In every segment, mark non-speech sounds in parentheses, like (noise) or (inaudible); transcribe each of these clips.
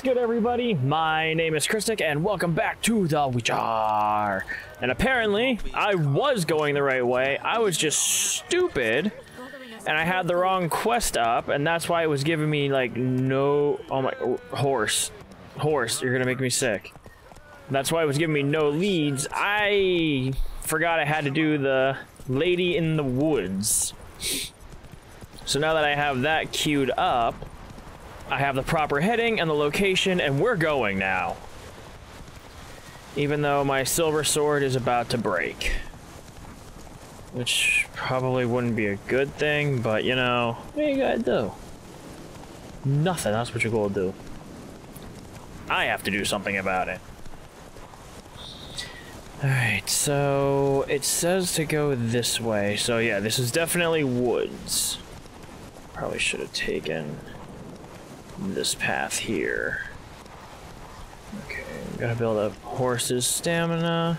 What's good, everybody? My name is Kristik, and welcome back to the Witcher. And apparently, I was going the right way. I was just stupid, and I had the wrong quest up, and that's why it was giving me like no. Oh my horse, horse! You're gonna make me sick. That's why it was giving me no leads. I forgot I had to do the lady in the woods. So now that I have that queued up, I have the proper heading and the location, and we're going now. Even though my silver sword is about to break. Which probably wouldn't be a good thing, but you know, what you gotta do? Nothing, that's what you're gonna do. I have to do something about it. Alright, so it says to go this way. So yeah, this is definitely woods. Probably should have taken this path here. Okay, gotta build up horse's stamina.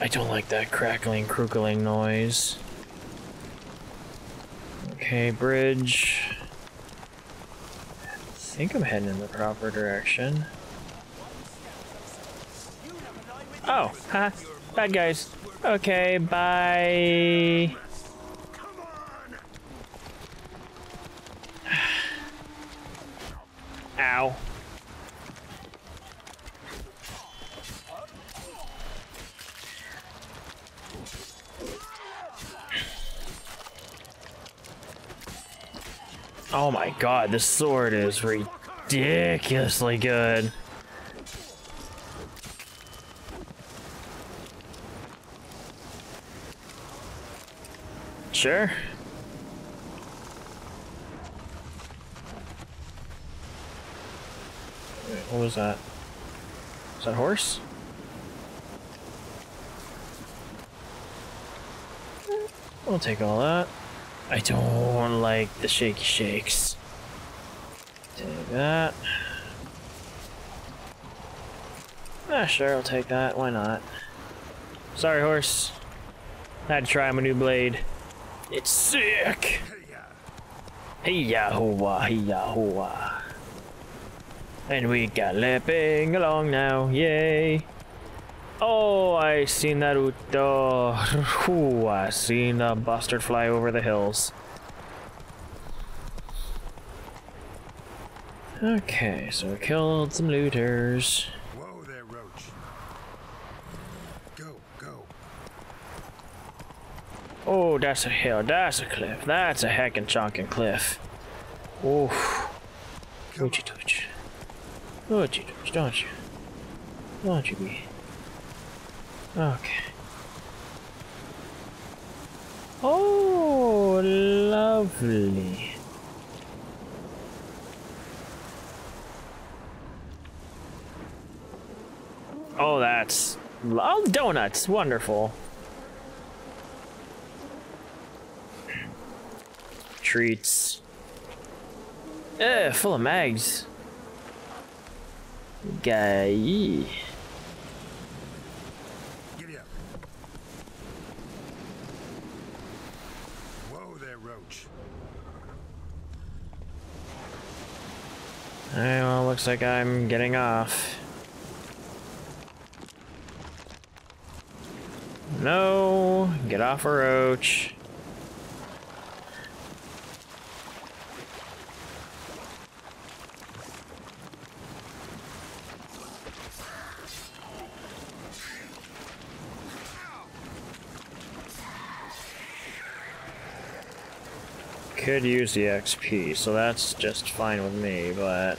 I don't like that crackling, crookling noise. Okay, bridge. I think I'm heading in the proper direction. Oh, ha, bad guys. Okay, bye. Ow. Oh my god, this sword is ridiculously good. Sure. What was that? Is that horse? I'll take all that. I don't like the shaky shakes. Take that. Ah, sure, I'll take that. Why not? Sorry, horse. I had to try my new blade. It's sick! Hey ya hoa, hey ya hoa. And we galloping along now, yay! Oh, I seen that Naruto. Ooh, (laughs) I seen a bastard fly over the hills. Okay, so I killed some looters. Whoa there, Roach. Go, go. Oh, that's a hill. That's a cliff. That's a heckin' chonkin' cliff. Oof. Would you Would you touch, don't you? Don't you be? Okay. Oh, lovely. Oh, that's... Oh, donuts. Wonderful. Treats. Eh, full of mags. Guy. Giddy up. Whoa there, Roach. Alright, well, looks like I'm getting off. No, get off a roach. Could use the XP, so that's just fine with me, but...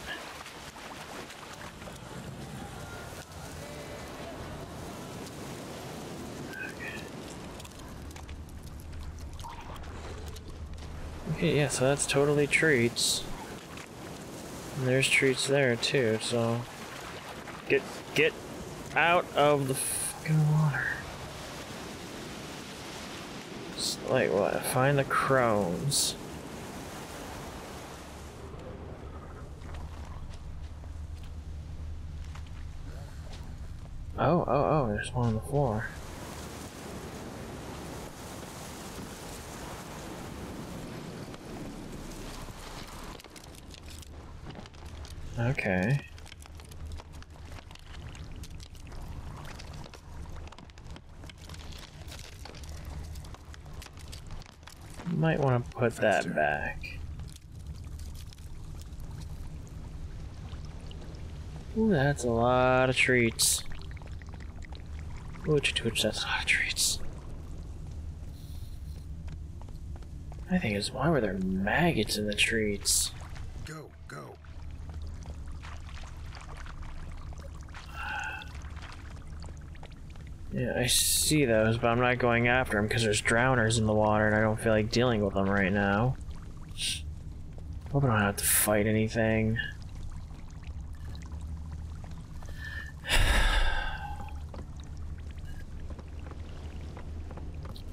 Okay, yeah, so that's totally treats. And there's treats there too, so... Get, get out of the water. It's like what? Find the crones. Oh, oh, oh, there's one on the floor. Okay. Might want to put Faster. that back. Ooh, that's a lot of treats. Twitch, twitch, that's a lot of treats. I think it's why were there maggots in the treats? Go, go. Yeah, I see those, but I'm not going after them because there's drowners in the water and I don't feel like dealing with them right now. Hope I don't have to fight anything.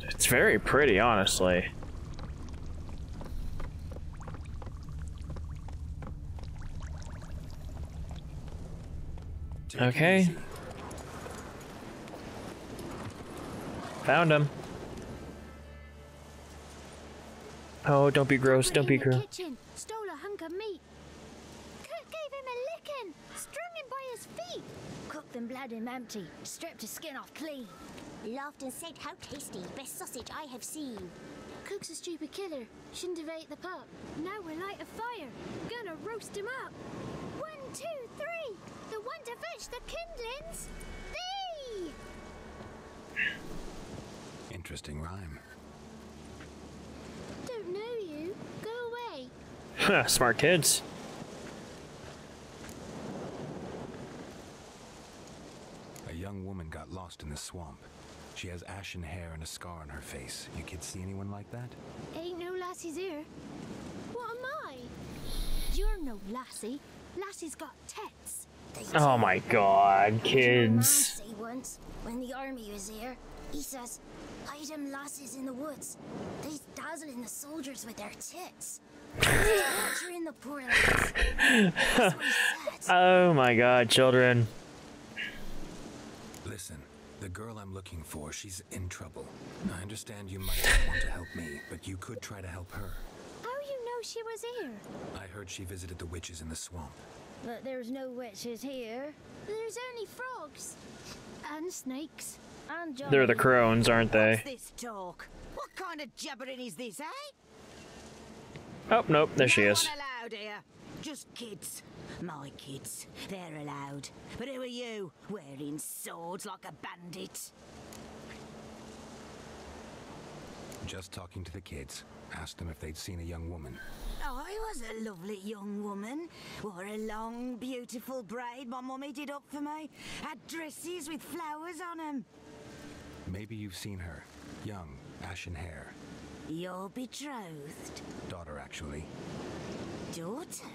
It's very pretty, honestly. Okay. Found him. Oh, don't be gross, don't be gross. kitchen, stole a hunk of meat. Cook gave him a licking, strung him by his feet. Cooked and bled him empty, stripped his skin off clean. Laughed and said, How tasty, best sausage I have seen. Cook's a stupid killer, shouldn't have ate the pup. Now we'll light a fire, gonna roast him up. One, two, three, the one to fetch the kindlings. Thee! Interesting rhyme. Don't know you, go away. Smart kids. A young woman got lost in the swamp. She has ashen hair and a scar on her face. You kids see anyone like that? Ain't no lassies here. What am I? You're no lassie. Lassie's got tits. Oh my god, kids. mum say once, when the army was here, he says, hide them lasses in the woods. They's dazzling the soldiers with their tits. (laughs) The poor lads. That's what he said. (laughs) Oh my god, children. Listen, the girl I'm looking for, she's in trouble. I understand you might not want to help me, but you could try to help her. How you know she was here? I heard she visited the witches in the swamp. But there's no witches here. There's only frogs. And snakes. And Johnny. They're the crones, aren't they? What's they? this talk? What kind of jabbering is this, eh? Oh, nope, there she is. allowed here. Just kids. My kids. They're allowed. But who are you? Wearing swords like a bandit. Just talking to the kids. Asked them if they'd seen a young woman. Oh, I was a lovely young woman. Wore a long, beautiful braid my mummy did up for me. Had dresses with flowers on 'em. Maybe you've seen her. Young, ashen hair. You're betrothed. Daughter, actually. Daughter?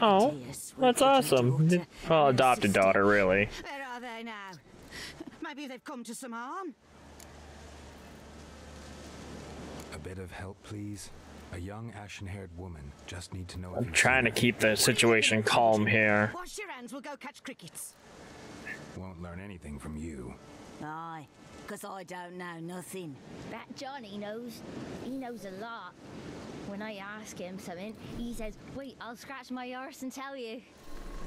My Oh, that's awesome. daughter Well, adopted daughter, really. Where are they now? Maybe they've come to some harm. A bit of help, please? A young, ashen-haired woman. Just need to know I'm trying to keep the situation calm here. Wash your hands, we'll go catch crickets. Won't learn anything from you. Aye, 'cause I don't know nothing. That Johnny knows. He knows a lot. When I ask him something, he says, Wait, I'll scratch my arse and tell you.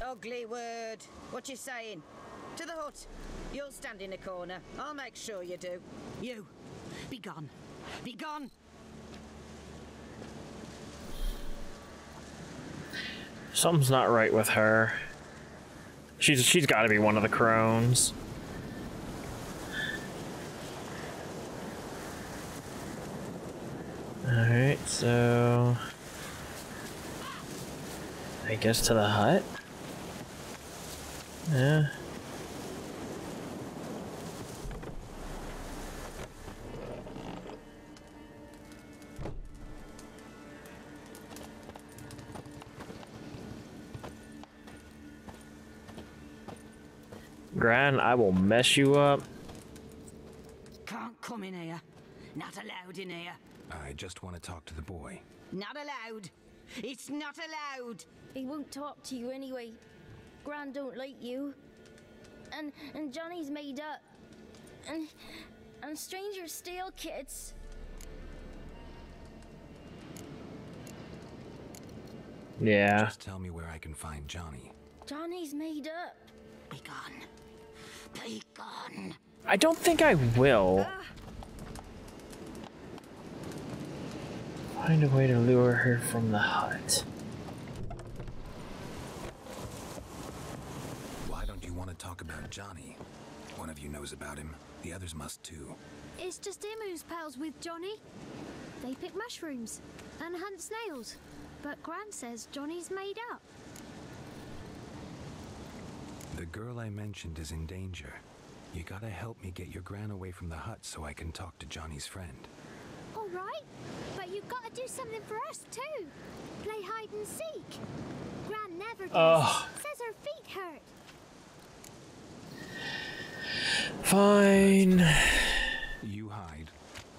Ugly word. What you saying? To the hut. You'll stand in a corner. I'll make sure you do. You, be gone. Be gone. Something's not right with her. She's she's got to be one of the crones. All right, so I guess to the hut. Yeah. Gran, I will mess you up. Can't come in here. Not allowed in here. I just want to talk to the boy. Not allowed. It's not allowed. He won't talk to you anyway. Gran don't like you. And and Johnny's made up. And and strangers steal kids. Yeah. Just tell me where I can find Johnny. Johnny's made up. Be gone. Be gone. I don't think I will. Ah. Find a way to lure her from the hut. Why don't you want to talk about Johnny? One of you knows about him. The others must too. It's just him who's pals with Johnny. They pick mushrooms and hunt snails. But Gran says Johnny's made up. The girl I mentioned is in danger. You gotta help me get your gran away from the hut so I can talk to Johnny's friend. All right, but you've got to do something for us too. Play hide and seek. Gran never does. Ugh. Says her feet hurt. Fine. You hide,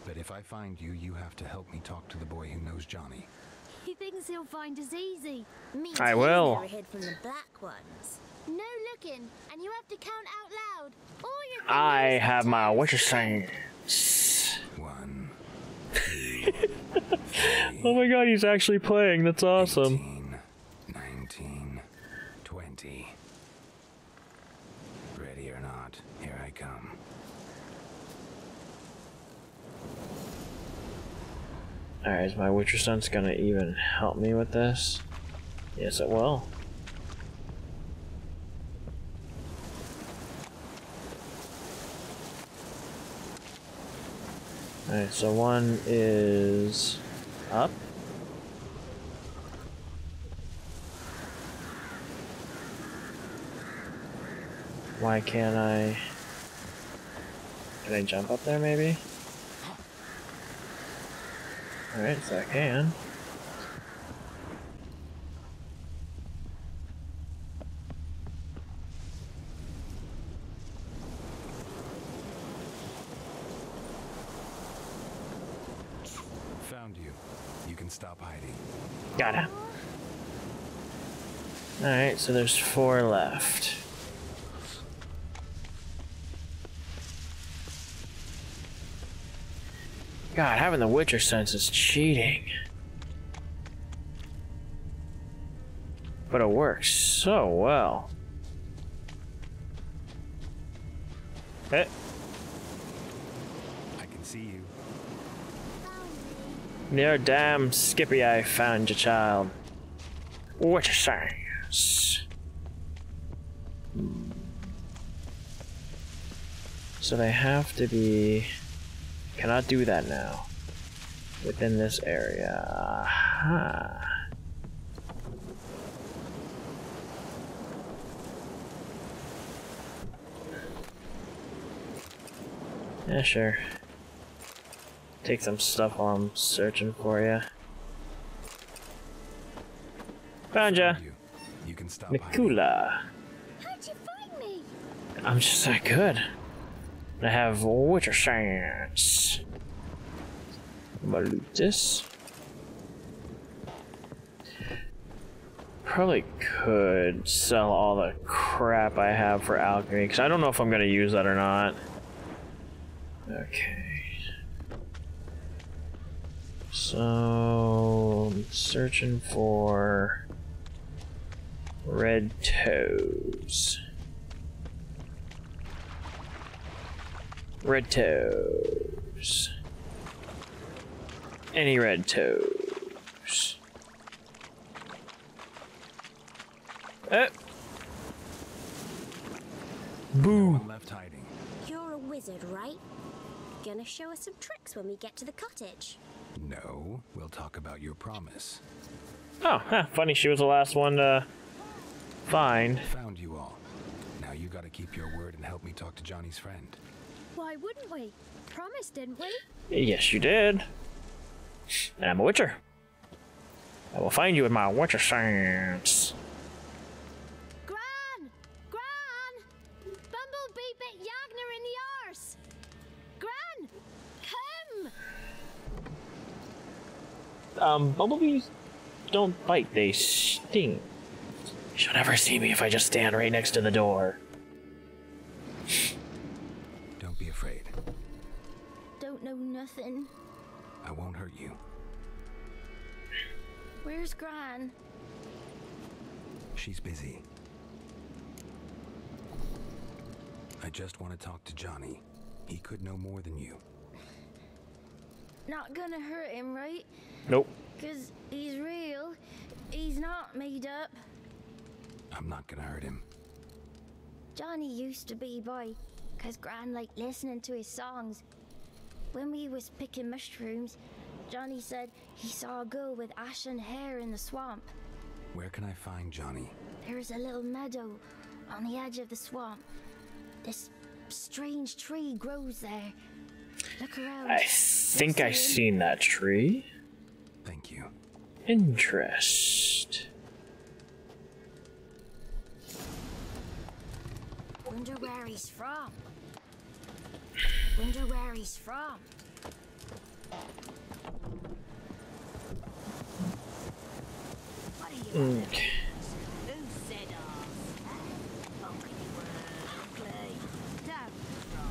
but if I find you, you have to help me talk to the boy who knows Johnny. He thinks he'll find us easy. Means I he's will. never hid from the black ones. No looking, and you have to count out loud. Or your I have my toes. what you're saying. (laughs) One, (laughs) Oh my god, he's actually playing. That's awesome. 18, 19, 20. Ready or not, here I come. Alright, is my Witcher sense gonna even help me with this? Yes, it will. Alright, so one is up. Why can't I? Can I jump up there maybe? Alright, so I can. Found you. You can stop hiding. Gotta. Alright, so there's four left. God, having the Witcher sense is cheating. But it works so well. Eh, I can see you. You're damn Skippy, I found your child. Witcher sense. So they have to be. Cannot do that now. Within this area. Aha. Yeah, sure. Take some stuff while I'm searching for you. Found ya. You. You can stop hiding. Nikula. How'd you find me? I'm just that good. I have Witcher Science. I'm gonna loot this. Probably could sell all the crap I have for alchemy, because I don't know if I'm gonna use that or not. Okay. So, I'm searching for red toes. Red toes. Any red toes. Eh. Boo. Left hiding. You're a wizard, right? Gonna show us some tricks when we get to the cottage. No, we'll talk about your promise. Oh, huh, funny she was the last one to find. Found you all. Now you gotta keep your word and help me talk to Johnny's friend. Why wouldn't we? Promised, didn't we? Yes, you did. And I'm a witcher. I will find you with my witcher sense. Gran! Gran! Bumblebee bit Yagner in the arse! Gran! Come! Um, bumblebees don't bite, they sting. She'll never see me if I just stand right next to the door. Nothing. I won't hurt you. Where's Gran? she's busy. I just want to talk to Johnny. He could know more than you. Not gonna hurt him, right? Nope. Cause he's real. He's not made up. I'm not gonna hurt him. Johnny used to be boy, cause Gran liked listening to his songs. When we was picking mushrooms, Johnny said he saw a girl with ashen hair in the swamp. Where can I find Johnny? There's a little meadow on the edge of the swamp. This strange tree grows there. Look around. I think I seen that tree. Thank you. Interest. Wonder where he's from. Wonder where he's from. What are you hmm. Okay. Who said ours? Bumpy word, ugly. Down from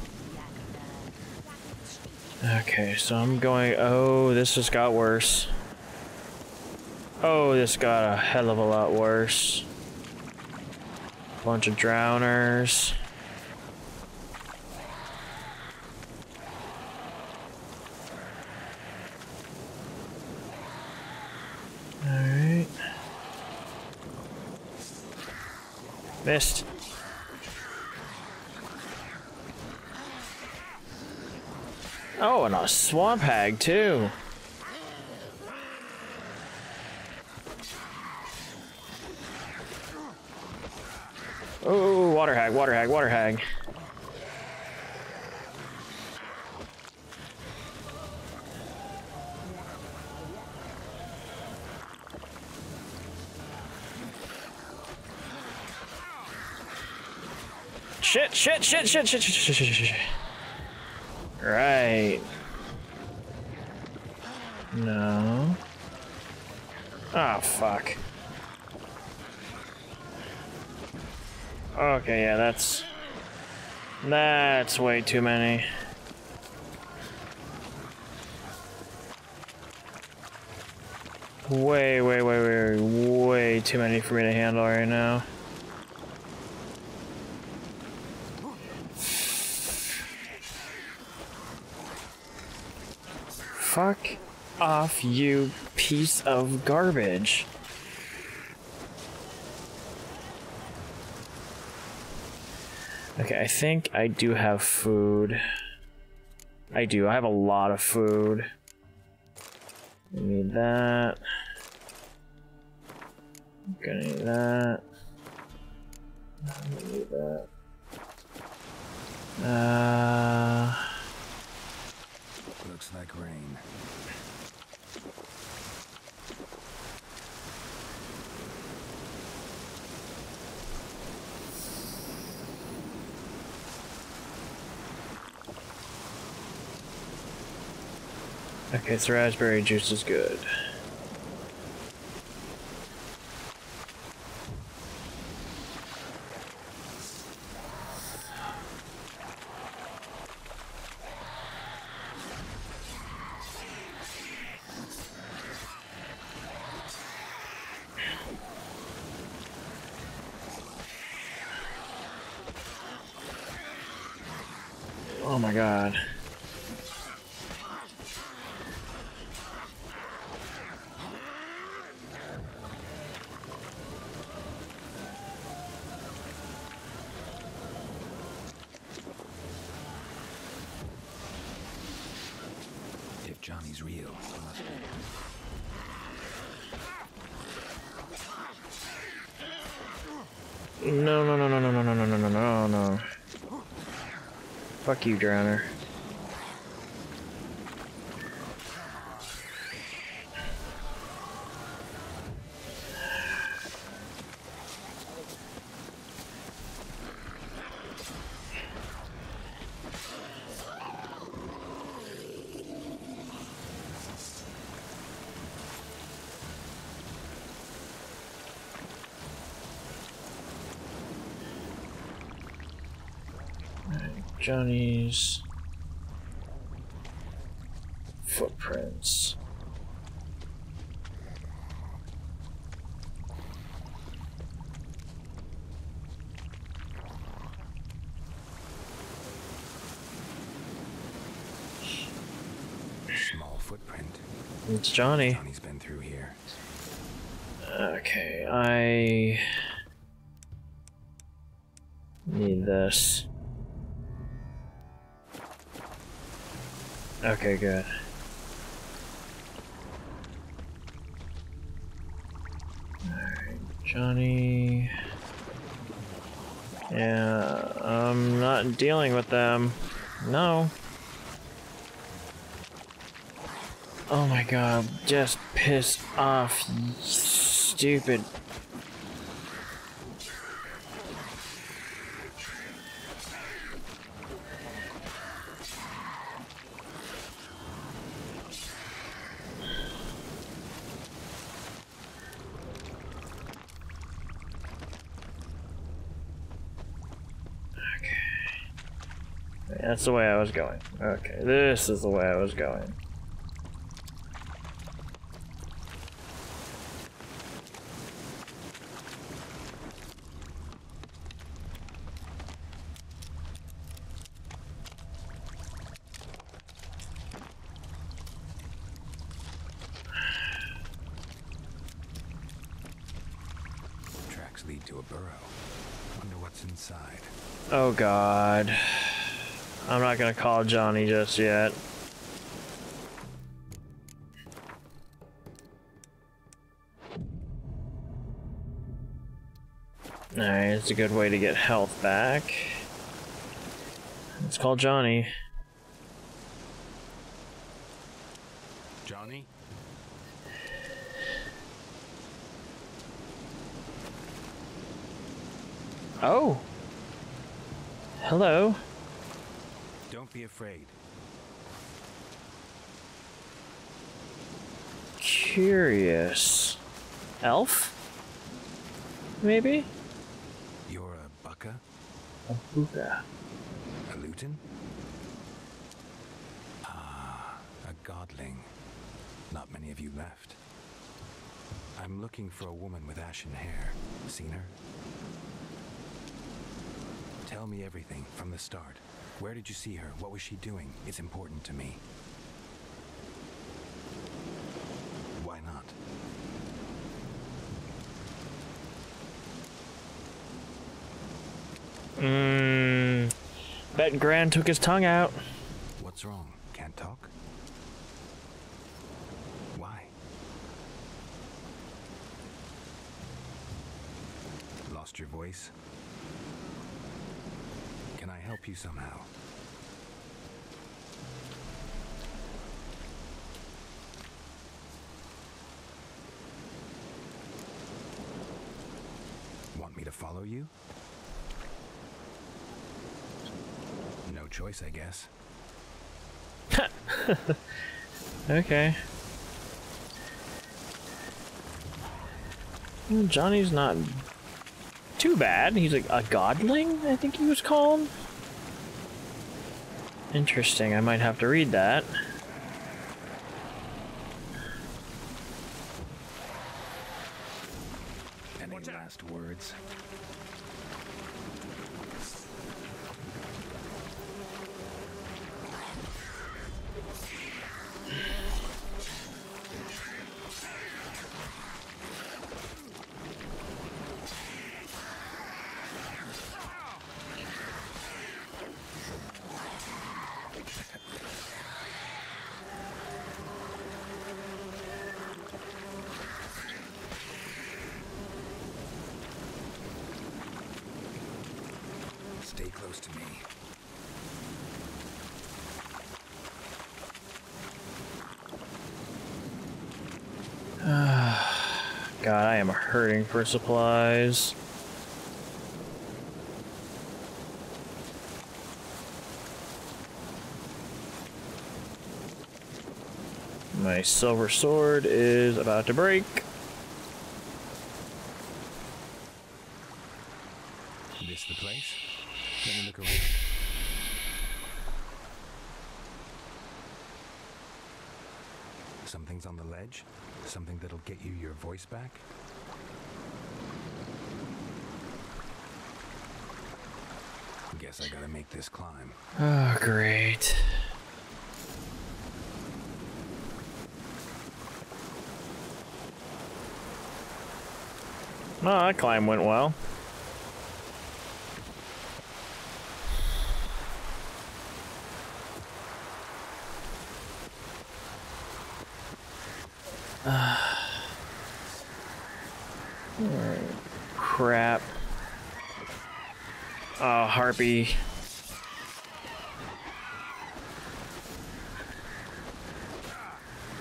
Yakka. Okay, so I'm going. Oh, this just got worse. Oh, this got a hell of a lot worse. Bunch of drowners. Missed. Oh, and a swamp hag too. Oh, water hag, water hag, water hag. Shit, shit, shit, shit, shit, shit, shit, shit, shit, shit. Right. No. Oh, fuck. Okay, yeah, that's... That's way too many. Way, way, way, way, way too many for me to handle right now. Fuck off, you piece of garbage. Okay, I think I do have food. I do. I have a lot of food. I need that. Gonna need that. I'm gonna need that. Uh. Looks like rain. Okay, so raspberry juice is good. Fuck you, Drowner. Johnny's footprints. Small footprint. It's Johnny. Johnny's been through here. Okay, I need this. Okay, good. Alright, Johnny. Yeah, I'm not dealing with them. No. Oh my god, just piss off, stupid. The way I was going. Okay, this is the way I was going. Tracks lead to a burrow. Wonder what's inside. Oh god. I'm not gonna call Johnny just yet. Alright, it's a good way to get health back. Let's call Johnny. Johnny? Oh! Hello. Afraid. Curious. Elf? Maybe? You're a bucka? A buka. A luton? Ah, a godling. Not many of you left. I'm looking for a woman with ashen hair. Seen her? Tell me everything from the start. Where did you see her? What was she doing? It's important to me. Why not? Mmm. Bet Gran took his tongue out. What's wrong? Can't talk? Why? Lost your voice? Help you somehow? Want me to follow you? No choice, I guess. (laughs) Okay. Johnny's not too bad. He's like a godling, I think he was called. Interesting. I might have to read that. Any last words? Stay close to me. God, I am hurting for supplies. My silver sword is about to break. This the place? Let me look around. Something's on the ledge? Something that'll get you your voice back? Guess I gotta make this climb. Oh, great. Oh, that climb went well. Harpy.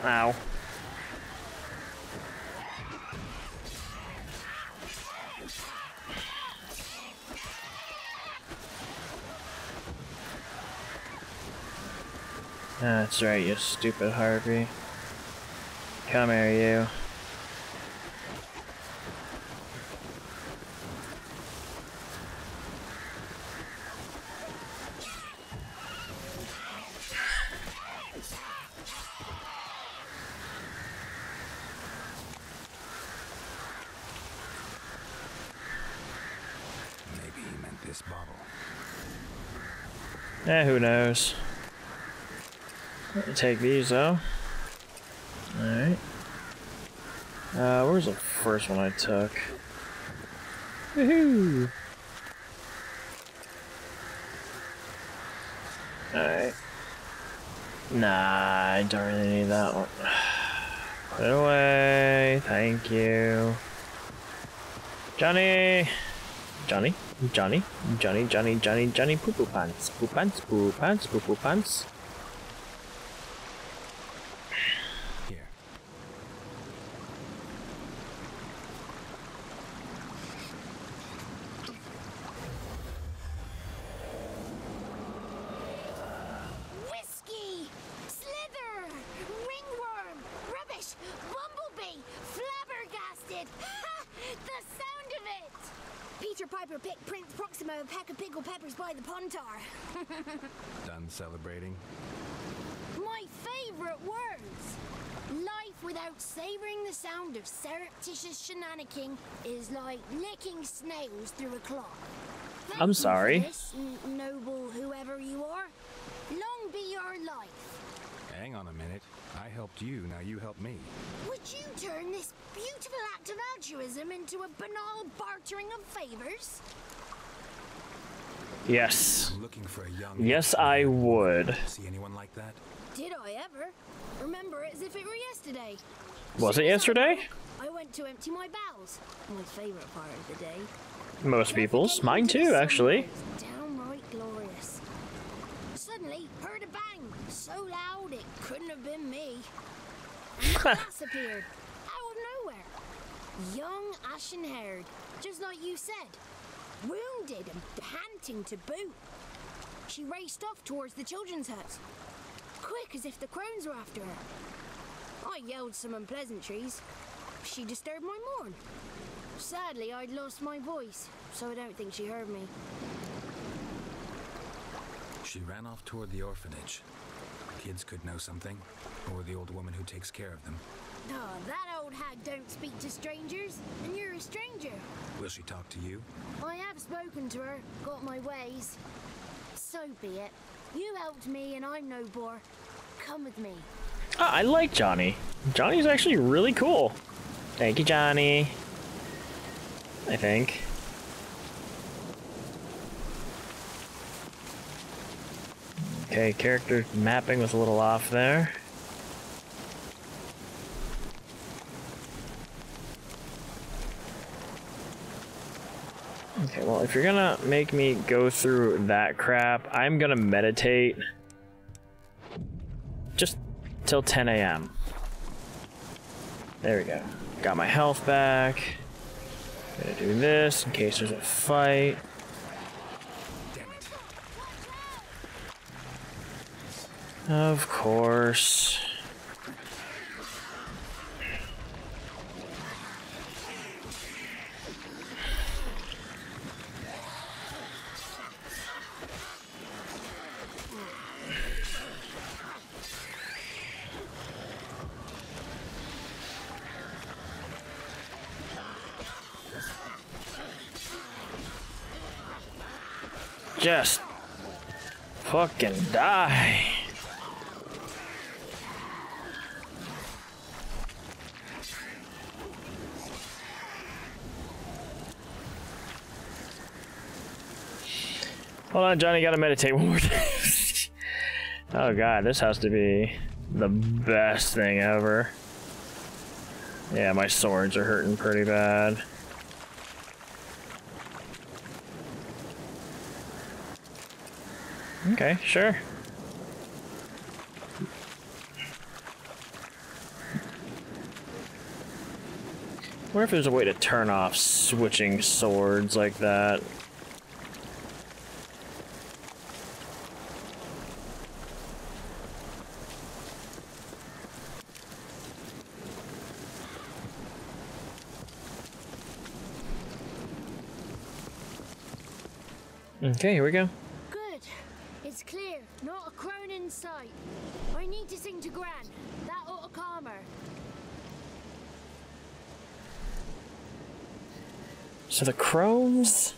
Ow. That's right, you stupid harpy. Come here, you. Maybe he meant this bottle. Eh, who knows? Take these though. Alright. Uh, where's the first one I took? Woohoo! Alright. Nah, I don't really need that one. (sighs) Put it away. Thank you. Johnny! Johnny? Johnny? Johnny, Johnny, Johnny, Johnny, poo poo pants. Poo pants, poo pants, poo poo pants. Here. Whiskey! Slither! Ringworm! Rubbish! Bumblebee! Flabbergasted! Ha! The sound of it! Peter Piper picked Prince Proximo a pack of pickle peppers by the Pontar. Done celebrating? My favorite words! Life without savoring the sound of surreptitious shenanigans is like licking snails through a cloth. Thank I'm sorry. this, noble whoever you are. Long be your life. Hang on a minute. I helped you, now you help me. Would you turn this beautiful act of altruism into a banal bartering of favors? Yes. Looking for a young. Yes, I would. See anyone like that? Did I ever? Remember it as if it were yesterday. Was it yesterday? I went to empty my bowels. My favourite part of the day. Most people's. Mine too, actually. Downright glorious. Suddenly, heard a bang, so loud it couldn't have been me. And (laughs) glass appeared, out of nowhere. Young, ashen-haired, just like you said. Wounded and panting to boot. She raced off towards the children's hut. Quick as if the crones were after her. I yelled some unpleasantries. She disturbed my morn. Sadly, I'd lost my voice, so I don't think she heard me. She ran off toward the orphanage. Kids could know something, or the old woman who takes care of them. Oh, that old hag don't speak to strangers, and you're a stranger. Will she talk to you? I have spoken to her, got my ways. So be it. You helped me, and I'm no bore. Come with me. Ah, I like Johnny. Johnny's actually really cool. Thank you, Johnny. I think. Okay, character mapping was a little off there. Okay, well, if you're gonna make me go through that crap, I'm gonna meditate just till 10 a.m. There we go. Got my health back. Gonna do this in case there's a fight. Of course. just fucking die. Hold on, Johnny, gotta meditate one more (laughs) time. oh god, this has to be the best thing ever. Yeah, my swords are hurting pretty bad. Okay, sure. wonder if there's a way to turn off switching swords like that. Okay, here we go. Good. It's clear. Not a crone in sight. I need to sing to Gran. That ought to calm her. So the crones?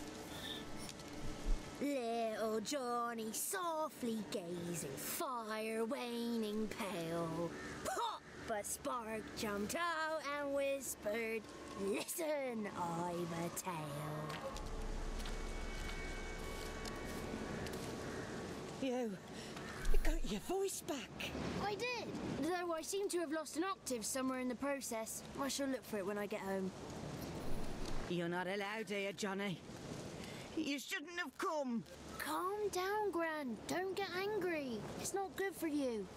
Little Johnny softly gazing, fire waning pale. Pop! A spark jumped out and whispered, Listen, I've a tale. You. You got your voice back. I did, though I seem to have lost an octave somewhere in the process. I shall look for it when I get home. You're not allowed here, Johnny. You shouldn't have come. Calm down, Gran. Don't get angry. It's not good for you.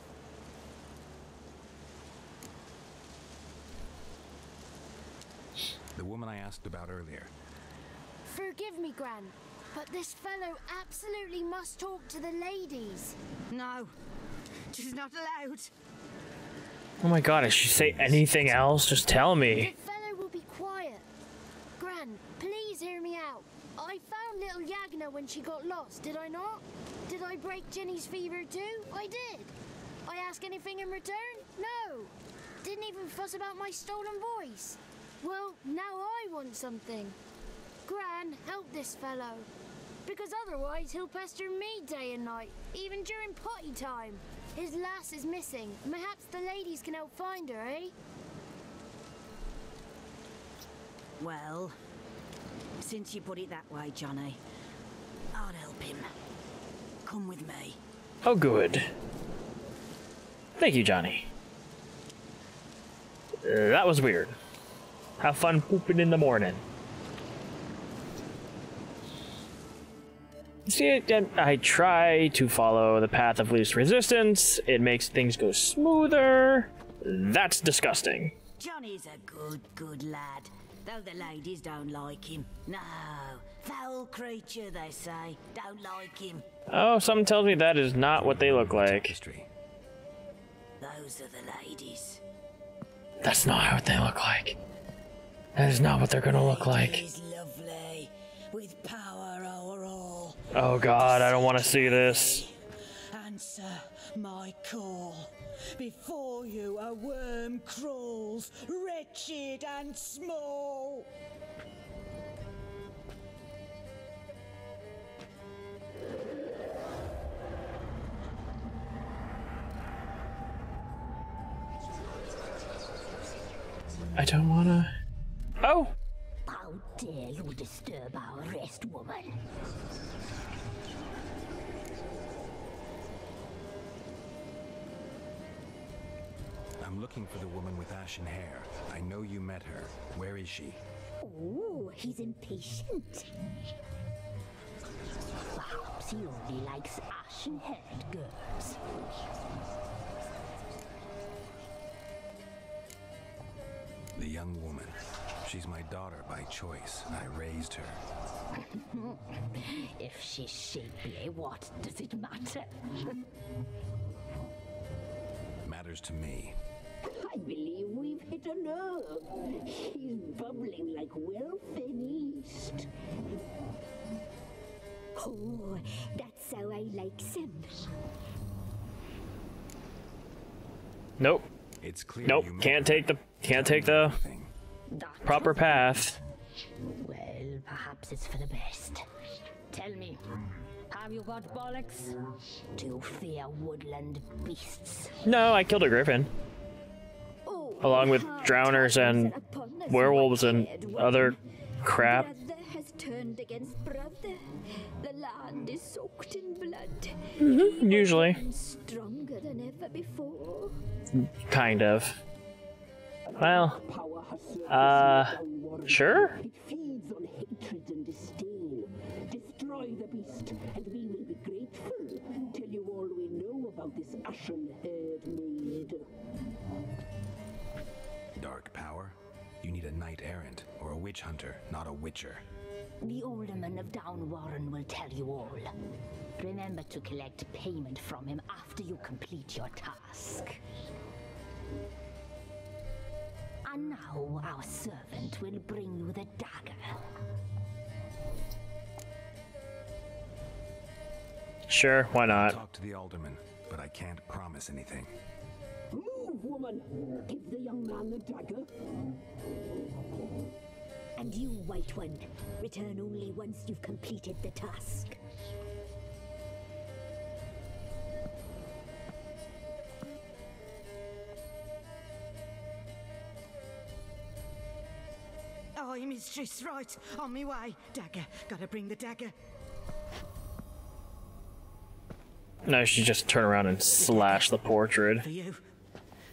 The woman I asked about earlier. Forgive me, Gran, but this fellow absolutely must talk to the ladies. No. She's not allowed. Oh my god, if she say anything else, just tell me. The fellow will be quiet. Please hear me out. I found little Yagna when she got lost, did I not? Did I break Jenny's fever too? I did. I ask anything in return? No. Didn't even fuss about my stolen voice. Well, now I want something. Gran, help this fellow. Because otherwise he'll pester me day and night, even during potty time. His lass is missing. Perhaps the ladies can help find her, eh? Well, since you put it that way, Johnny, I'll help him. Come with me. Oh, good. Thank you, Johnny. Uh, that was weird. Have fun pooping in the morning. See, I- I try to follow the path of least resistance. It makes things go smoother. That's disgusting. Johnny's a good, good lad, though the ladies don't like him. No, foul creature, they say. Don't like him. Oh, something tells me that is not what they look like. History. Those are the ladies. That's not what they look like. That is not what they're gonna look like. Lovely, with power over all. Oh god, I don't want to see this. Answer my call. Before you a worm crawls, wretched and small. I don't wanna. Oh! How dare you disturb our rest, woman? I'm looking for the woman with ashen hair. I know you met her. Where is she? Oh, he's impatient. Perhaps he only likes ashen-haired girls. The young woman. She's my daughter by choice. I raised her. (laughs) If she's shapely, what does it matter? (laughs) Matters to me. I believe we've hit a nerve. He's bubbling like well-fed yeast. Oh, that's how I like him. Nope. It's clear Nope. Can't take the can't take the Thing. Proper path. Well, perhaps it's for the best. Tell me, have you got bollocks? Do you fear woodland beasts? No, I killed a griffin. Along with drowners and werewolves and other crap. Blood. Usually. Kind of. Well, uh, sure? It feeds on need a knight errant or a witch hunter, not a witcher. The alderman of Downwarren will tell you all. Remember to collect payment from him after you complete your task. And now our servant will bring you the dagger. Sure, why not? Talk to the alderman, but I can't promise anything. Move, woman! Give the young man the dagger. And you, White One, return only once you've completed the task. Oh, mistress, right. On me way. Dagger. Gotta bring the dagger. No, she just turn around and slash the portrait. For you.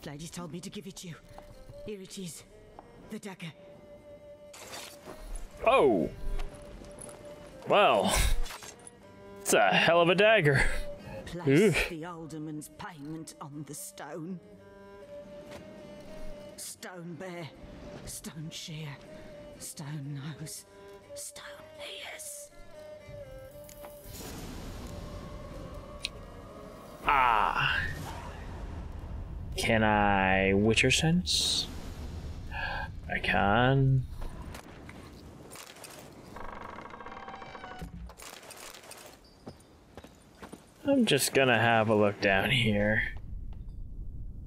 Lady told me to give it you. Here it is. The dagger. Oh! Well, it's a hell of a dagger. Place Ugh. the alderman's payment on the stone. Stone bear, stone shear, stone nose, stone ears. Ah. Can I Witcher sense? I can. I'm just gonna have a look down here.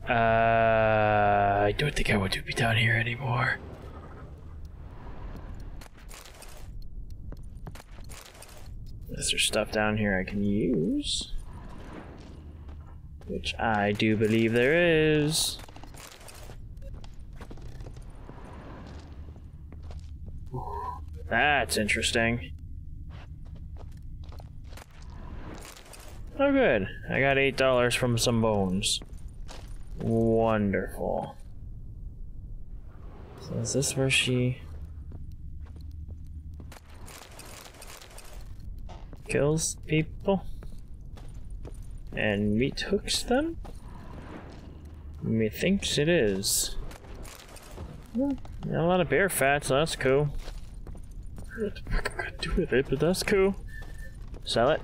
Uh, I don't think I want to be down here anymore. Is there stuff down here I can use? Which I do believe there is. That's interesting. Oh good, I got eight dollars from some bones. Wonderful. So is this where she kills people? And meat hooks them? Methinks it is. A lot of bear fat, so that's cool. What the fuck am I gonna do with it, but that's cool. Sell it.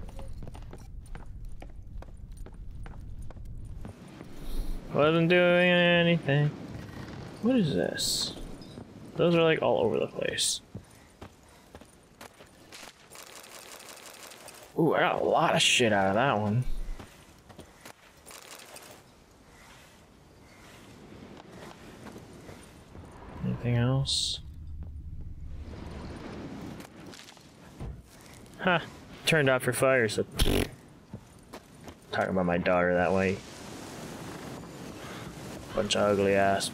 Wasn't doing anything. What is this? Those are like all over the place. Ooh, I got a lot of shit out of that one. Anything else? Huh. Turned off your fire, so. Talking about my daughter that way. Bunch of ugly ass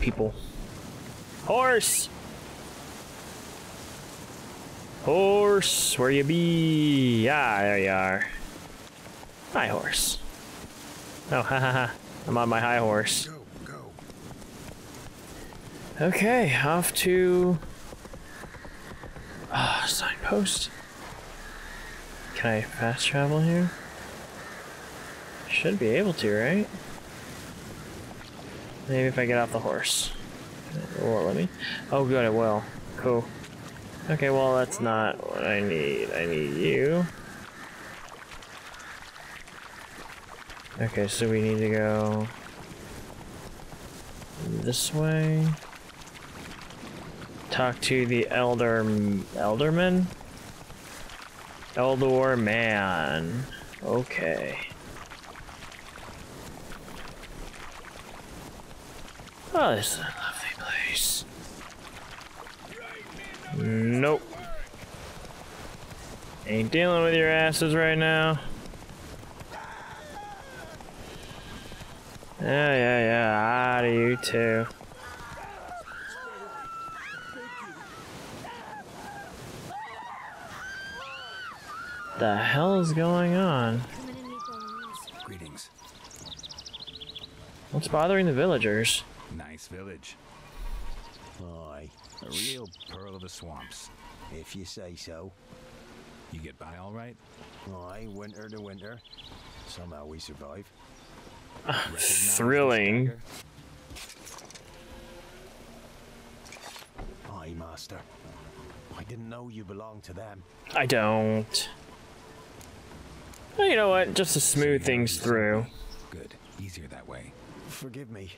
people. Horse! Horse, where you be? Ah, there you are. Hi, horse. Oh, ha ha ha. I'm on my high horse. Okay, off to ah signpost. Can I fast travel here? Should be able to, right? Maybe if I get off the horse. Won't let me. Oh, good, it will. Cool. Okay, well, that's not what I need. I need you. Okay, so we need to go this way. Talk to the elder elderman. Eldor man. Okay. Oh, this is a lovely place. Nope. Ain't dealing with your asses right now. Yeah, yeah, yeah. Out of you too. What the hell is going on? Coming in me bones. Greetings. What's bothering the villagers? Nice village. Aye, A real pearl of the swamps. if you say so. You get by all right? Aye, winter to winter. Somehow we survive. (laughs) Thrilling. dagger? Aye, master. I didn't know you belonged to them. I don't. Well, you know what? Just to smooth things through. Good. Easier that way. Forgive me.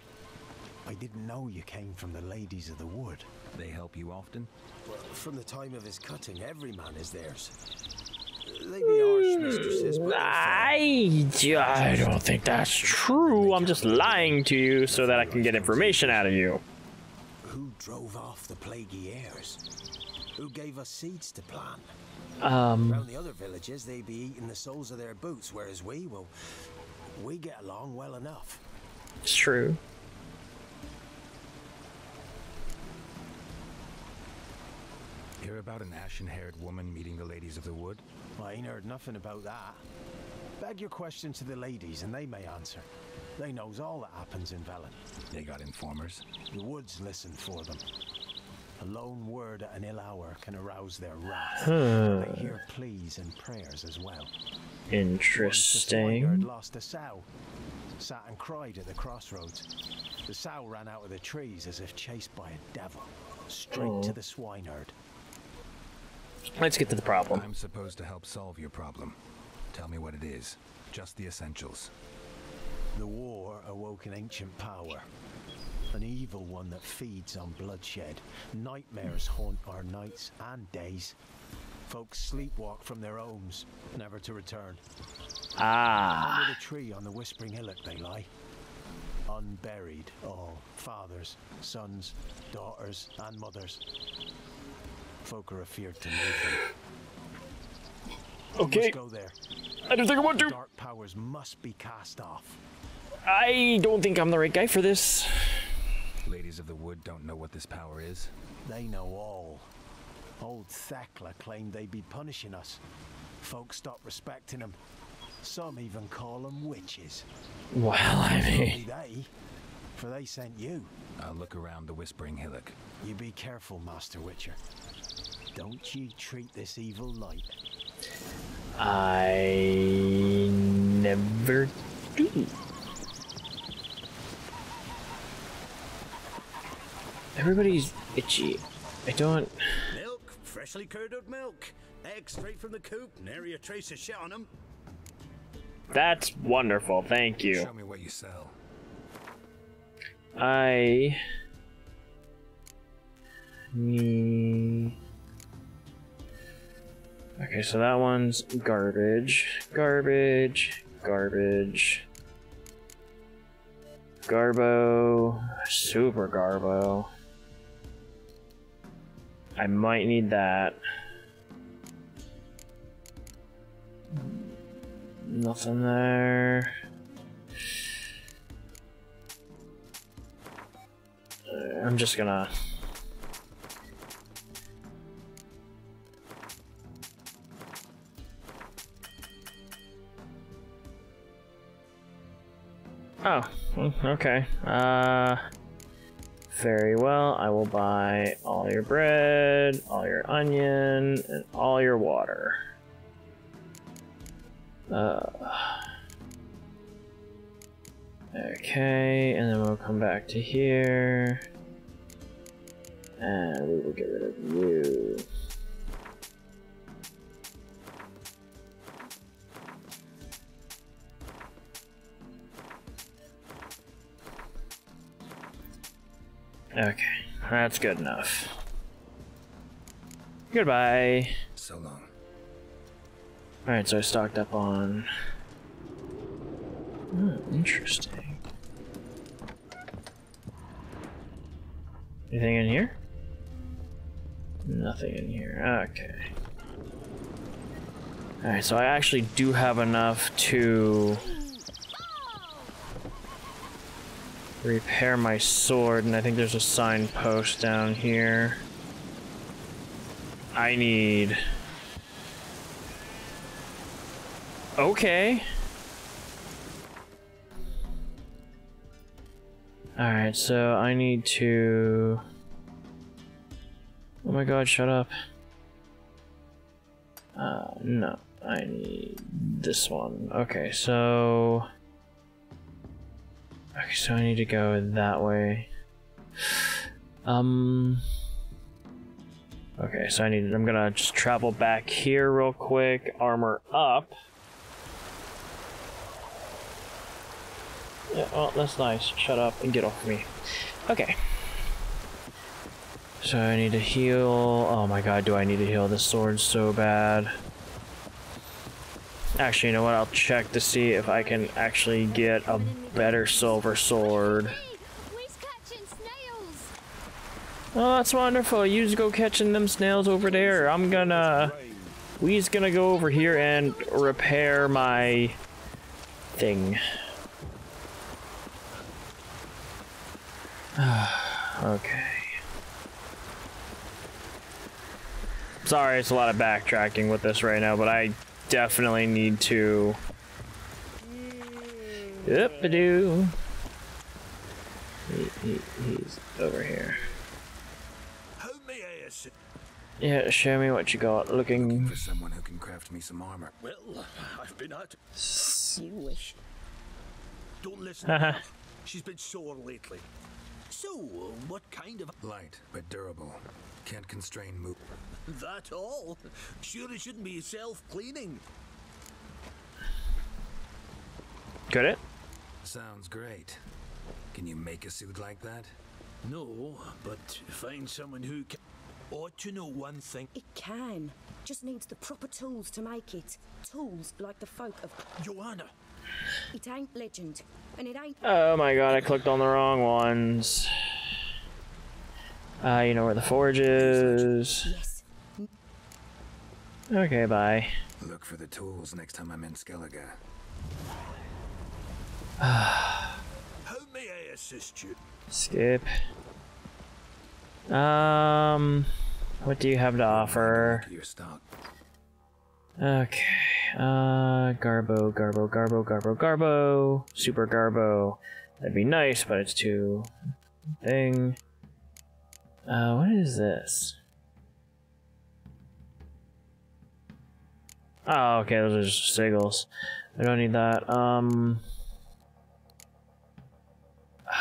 I didn't know you came from the ladies of the wood. They help you often? Well, From the time of his cutting, every man is theirs. They be harsh hmm, mistresses, but they're. I, I don't think that's true. I'm just lying to you so that I can get information out of you. Who drove off the plaguey airs? Who gave us seeds to plant? Um, Round the other villages, they be eating the soles of their boots, whereas we, well, we get along well enough. it's true. Hear about an ashen-haired woman meeting the ladies of the wood? I ain't heard nothing about that. Beg your question to the ladies, and they may answer. They knows all that happens in Velen. They got informers. The woods listen for them. A lone word at an ill hour can arouse their wrath. Hmm. They hear pleas and prayers as well. Once the Interesting. lost a sow. Sat and cried at the crossroads. The sow ran out of the trees as if chased by a devil. Straight to the swineherd. Let's get to the problem. I'm supposed to help solve your problem. Tell me what it is. Just the essentials. The war awoke an ancient power. An evil one that feeds on bloodshed. Nightmares haunt our nights and days. Folks sleepwalk from their homes, never to return. Ah, Under the tree on the Whispering Hillock they lie. Unburied, all fathers, sons, daughters, and mothers. Folk are afeared to move them. Okay. go there. I don't think I want to. Dark powers must be cast off. I don't think I'm the right guy for this. Ladies of the wood don't know what this power is. They know all. Old Thekla claimed they'd be punishing us. Folks stopped respecting them. Some even call them witches. Well, I Only mean, they, for they sent you. I'll look around the Whispering Hillock. You be careful, Master Witcher. Don't you treat this evil light. I never do. Everybody's itchy. I don't. Milk, freshly curdled milk. Eggs straight from the coop, nary a trace of shit on them. That's wonderful. Thank you. Show me what you sell. I need. Okay, so that one's garbage, garbage, garbage, garbo, super garbo. I might need that. Nothing there. Uh, I'm just gonna. Oh, okay. Uh, very well. I will buy all your bread, all your onion, and all your water. Uh. Okay, and then we'll come back to here. And we will get rid of you. Okay, that's good enough. Goodbye. So long. Alright, so I stocked up on. Hmm, interesting. Anything in here? Nothing in here. Okay. Alright, so I actually do have enough to repair my sword, and I think there's a signpost down here. I need Okay. Alright, so I need to... Oh my god, shut up. Uh, no. I need this one. Okay, so... So I need to go that way. Um... Okay, so I need. I'm gonna just travel back here real quick, armor up. Yeah, oh, that's nice. Shut up and get off me. Okay. So I need to heal. Oh my god, do I need to heal this sword so bad? Actually, you know what? I'll check to see if I can actually get a better silver sword. Oh, that's wonderful. You go catching them snails over there. I'm gonna... We's gonna go over here and repair my... thing. (sighs) okay. Sorry, it's a lot of backtracking with this right now, but I definitely need to... Yep, I do. He, he, he's over here. How may I assist? Yeah, show me what you got. Looking. For someone who can craft me some armor. Well, I've been at. You wish. Don't listen. to (laughs) her. She's been sore lately. So, what kind of Light, but durable. Can't constrain move. that all? Sure, it shouldn't be self-cleaning. Could it? Sounds great. Can you make a suit like that? No, but find someone who can. Ought to know one thing. It can. Just needs the proper tools to make it. Tools like the folk of. Joanna, It ain't legend. And it ain't. Oh my god, I clicked on the wrong ones. Uh, you know where the forge is. Yes. Okay, bye. Look for the tools next time I'm in Skellige. (sighs) how may I assist you? Skip. Um, what do you have to offer? Look at your stock. Okay. Uh, Garbo, Garbo, Garbo, Garbo, Garbo. Super Garbo. That'd be nice, but it's too thing. Uh, what is this? Oh, okay, those are just sigils. I don't need that. Um. (sighs)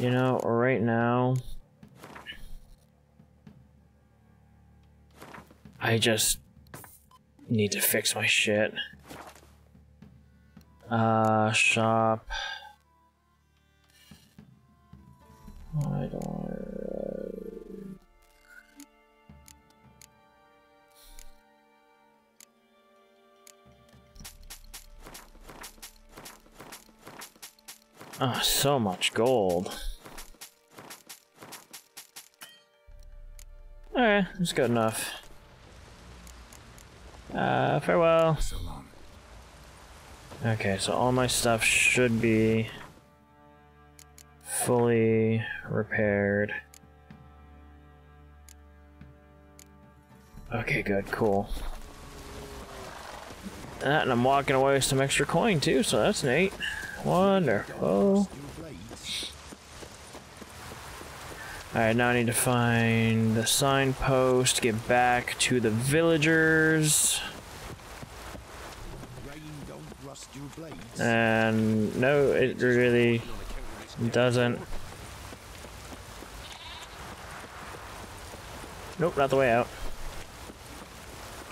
You know, right now. I just need to fix my shit. Uh, shop. I don't. Oh, so much gold. Alright, that's good enough. Uh, farewell. So long. Okay, so all my stuff should be fully repaired. Okay, good, cool. That, and I'm walking away with some extra coin too, so that's neat. Wonderful. Alright, now I need to find the signpost, get back to the villagers. And no, it really doesn't. Nope, not the way out.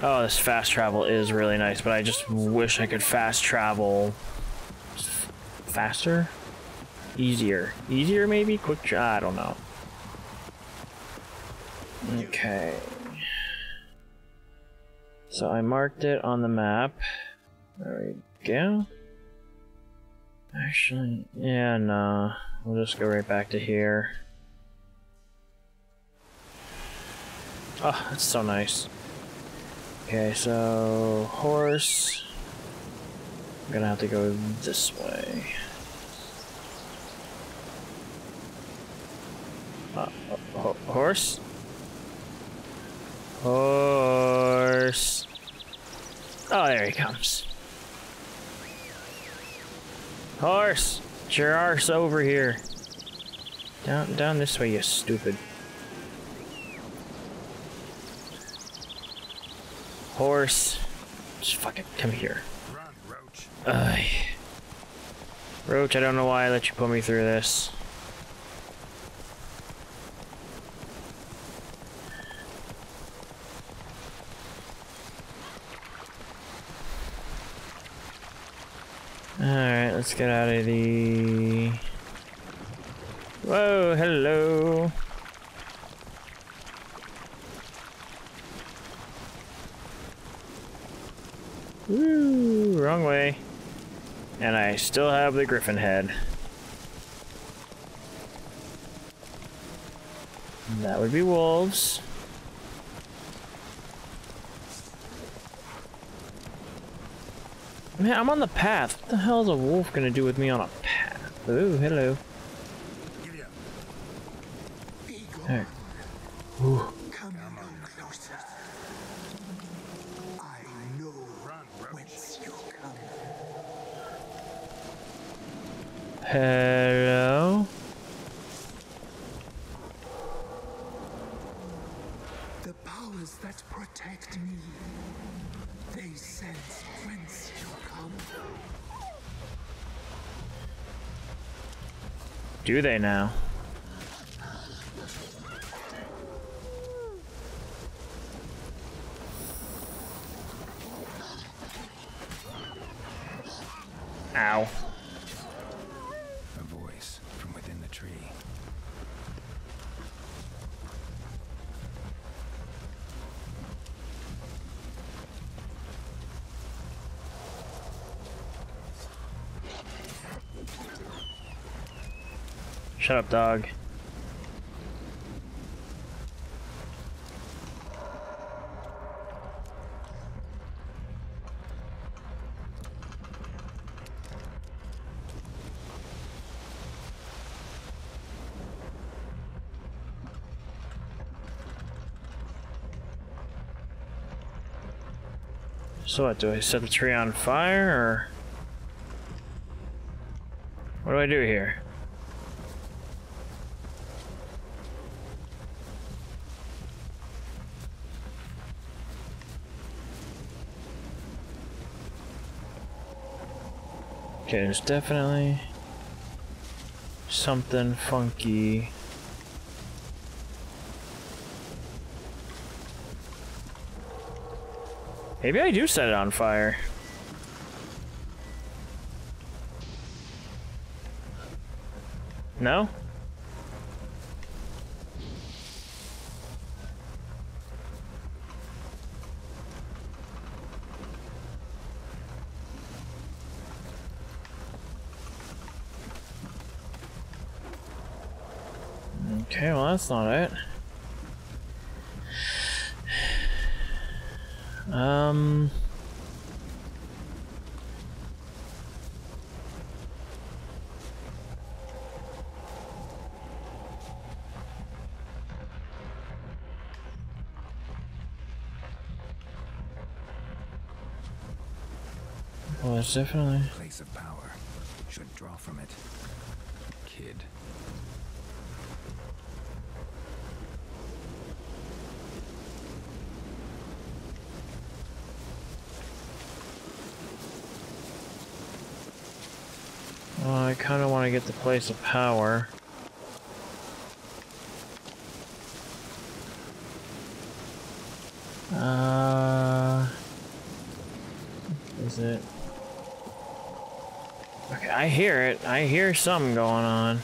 Oh, this fast travel is really nice, but I just wish I could fast travel faster? Easier. Easier, maybe? Quick, I don't know. Okay. So I marked it on the map. There we go. Actually, yeah, no. We'll just go right back to here. Oh, that's so nice. Okay, so horse. I'm gonna have to go this way. Uh, ho- horse? Horse. Oh, there he comes. Horse! Get your arse over here. Down, down this way, you stupid. Horse. Just fucking come here. Run, Roach. Ugh. Roach, I don't know why I let you put me through this. Alright, let's get out of the... Whoa, hello. Woo, wrong way. And I still have the griffin head. That would be wolves. Man, I'm on the path. What the hell is a wolf gonna do with me on a path? Ooh, hello. Hey. Do they now? Ow. A voice from within the tree. Shut up, dog. So what, do I set the tree on fire, or... What do I do here? Okay, there's definitely something funky. Maybe I do set it on fire. No? Okay, well that's not it. Um... Well, it's definitely... Place of power. Should draw from it. Kid. Well, I to get the place of power. Uh, is it? Okay, I hear it. I hear something going on.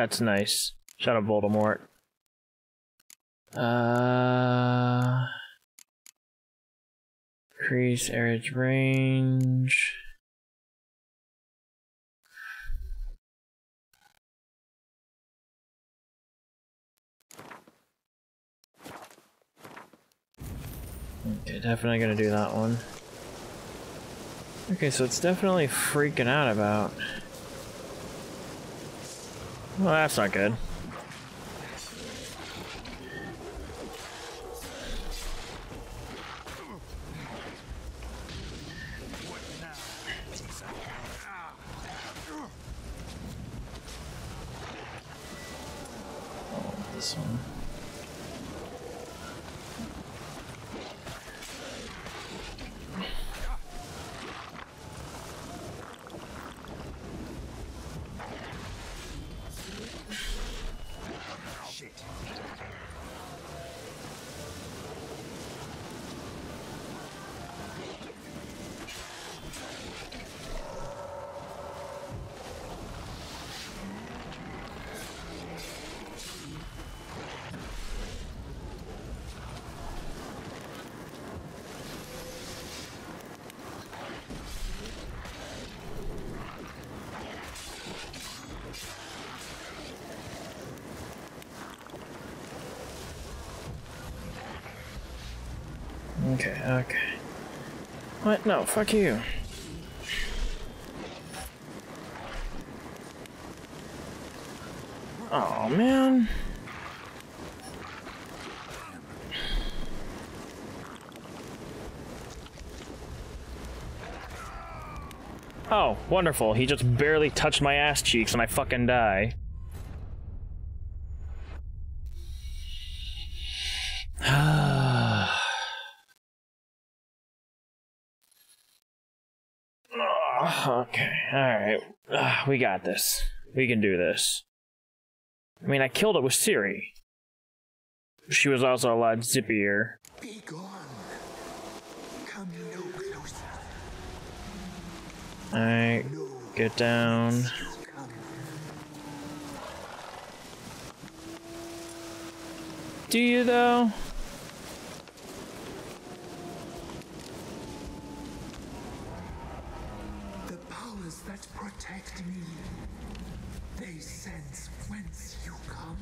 That's nice. Shut up, Voldemort. Uh, increase average range. Okay, definitely gonna do that one. Okay, so it's definitely freaking out about. Well, that's not good. Oh, this one. Okay, okay. What? No, fuck you. Oh man. Oh, wonderful. He just barely touched my ass cheeks and I fucking die. We got this. We can do this. I mean, I killed it with Ciri. She was also a lot zippier. Be gone. Come no closer. Alright, get down. Do you though? The powers that protect me, they sense whence you come.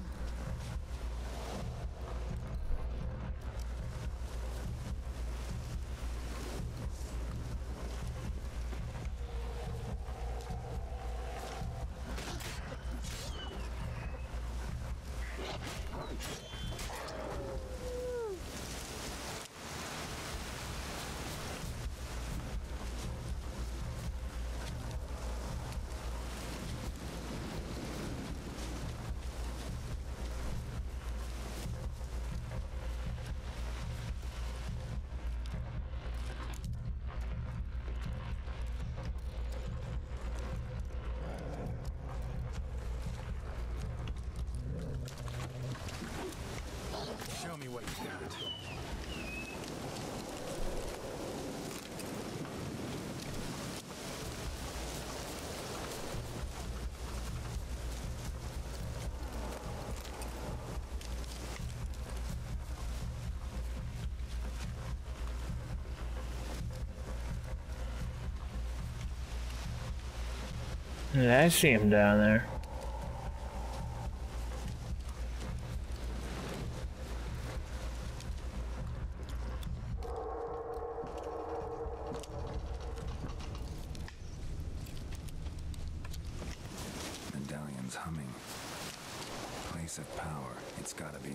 Show me what you got. I see him down there. Medallion's humming. Place of power. It's gotta be.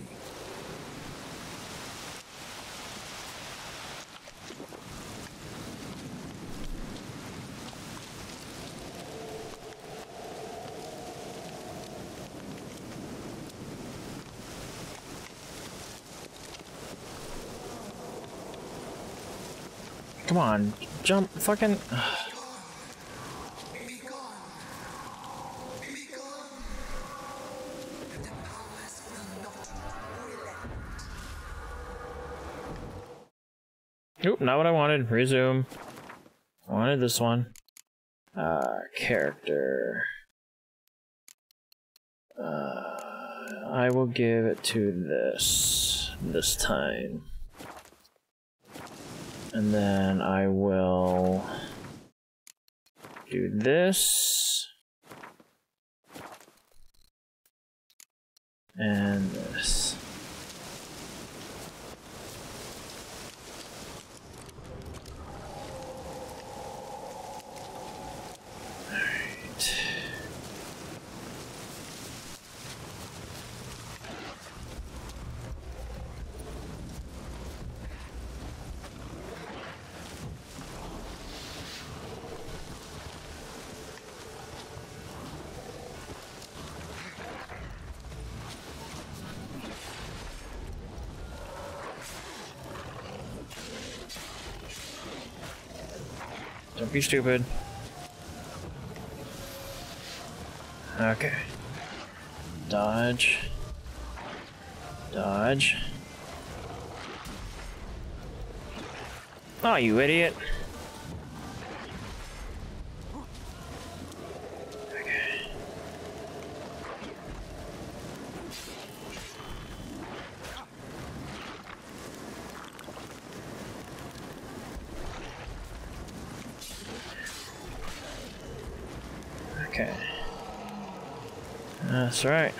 Come on, jump, fucking. (sighs) Oop, not what I wanted. Resume. I wanted this one. Uh, character. Uh, I will give it to this this time. And then I will do this. And this. Be stupid. Okay. Dodge. Dodge. Oh, you idiot. That's right.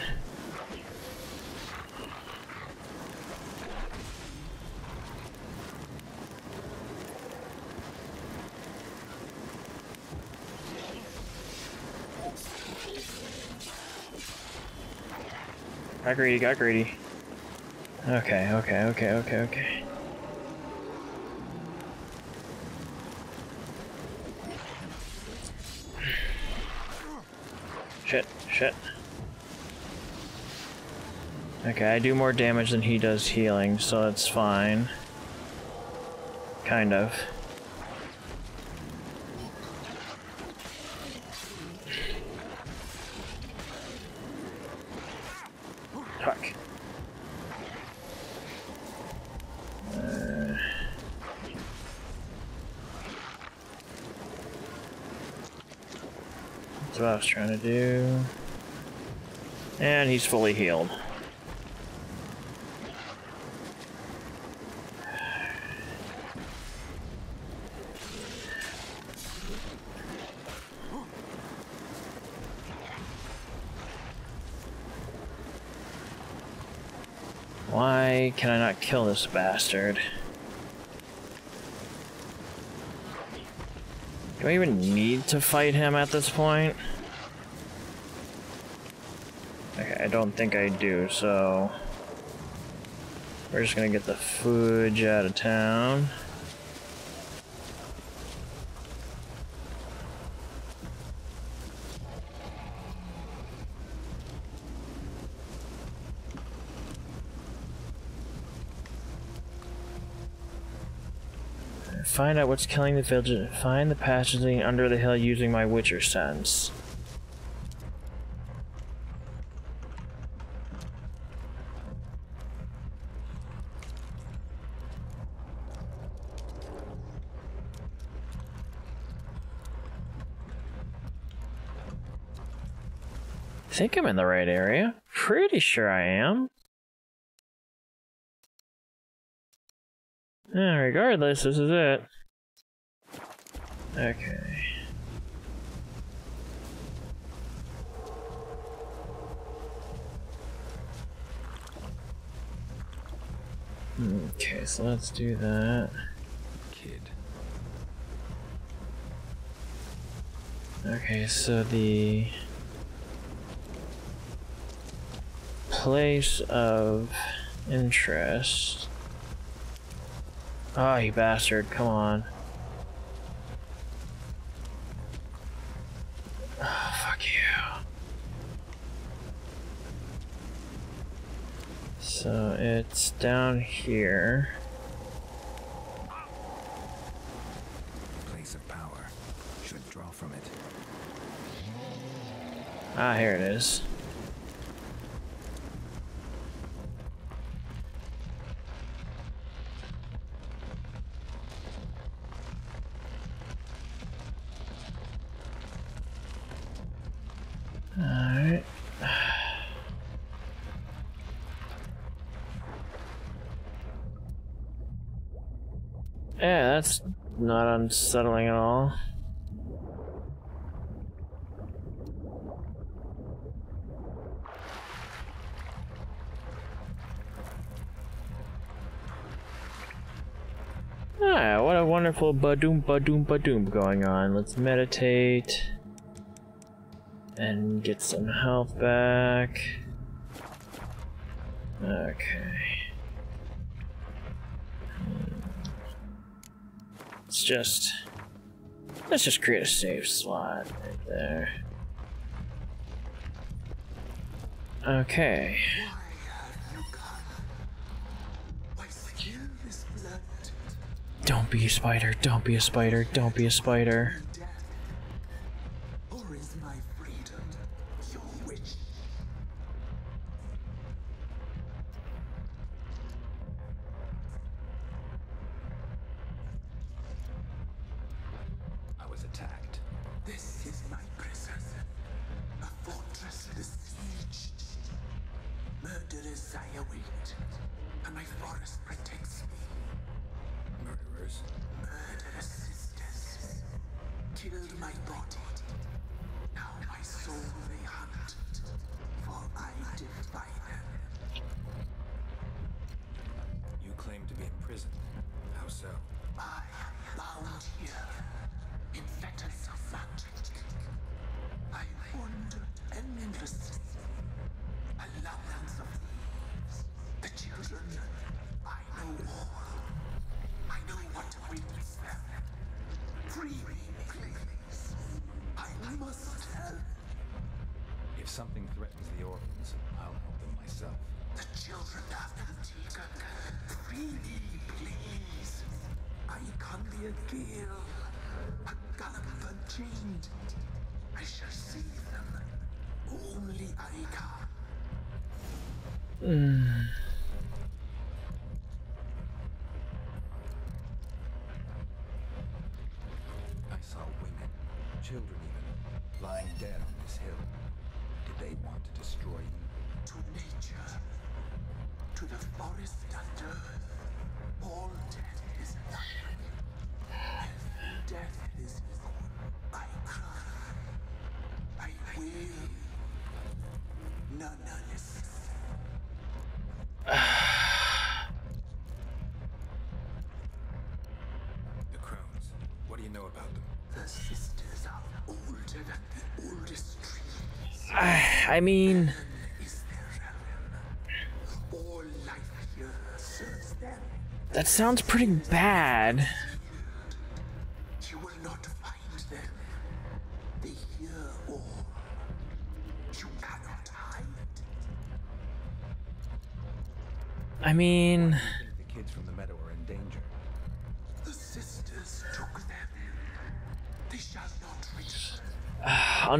Got greedy, got greedy. Okay, okay, okay, okay, okay. Shit, shit. Okay, I do more damage than he does healing, so that's fine. Kind of. Fuck. Uh, That's what I was trying to do. And he's fully healed. Why can I not kill this bastard? Do I even need to fight him at this point? Okay, I don't think I do, so... We're just gonna get the fudge out of town. Find out what's killing the village. Find the passage under the hill using my Witcher sense. I think I'm in the right area. Pretty sure I am. Yeah, regardless, this is it. Okay. Okay, so let's do that. Kid. Okay, so the place of interest. Oh, you bastard, come on. Oh, fuck you. So it's down here. Place of power. Should draw from it. Ah, here it is. Alright. Yeah, that's not unsettling at all. Ah, what a wonderful badoom badoom badoom going on. Let's meditate and get some health back. Okay. Let's just... Let's just create a safe slot right there. Okay. Don't be a spider, don't be a spider, don't be a spider. mind. I shall see them. Only Arika. Mm. I mean. That sounds pretty bad.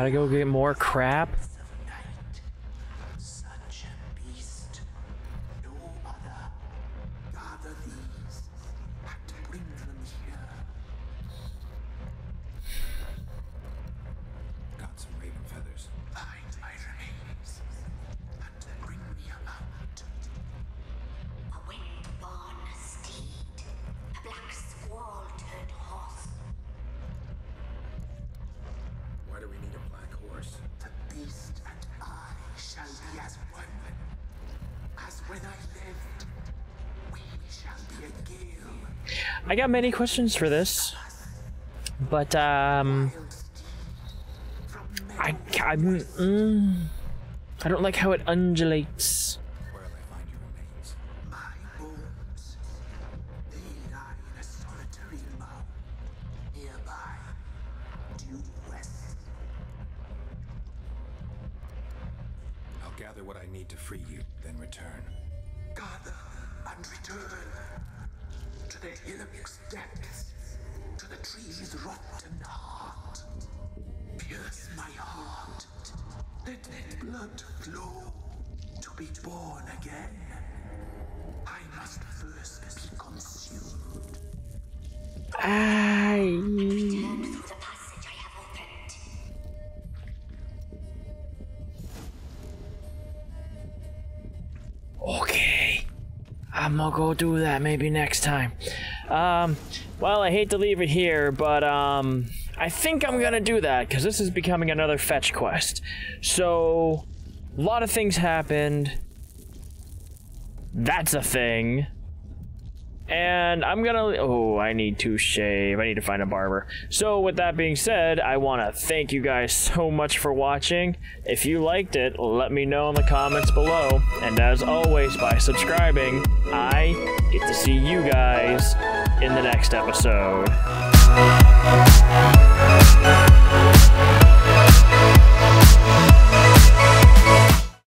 Gotta go get more crap. I got many questions for this, but um, I I, mm, I don't like how it undulates. Go do that maybe next time. Um, well, I hate to leave it here, but um, I think I'm gonna do that because this is becoming another fetch quest. So, a lot of things happened. That's a thing. And I'm gonna. Oh, I need to shave. I need to find a barber. So, with that being said, I want to thank you guys so much for watching. If you liked it, let me know in the comments below. And as always, by subscribing, I get to see you guys in the next episode.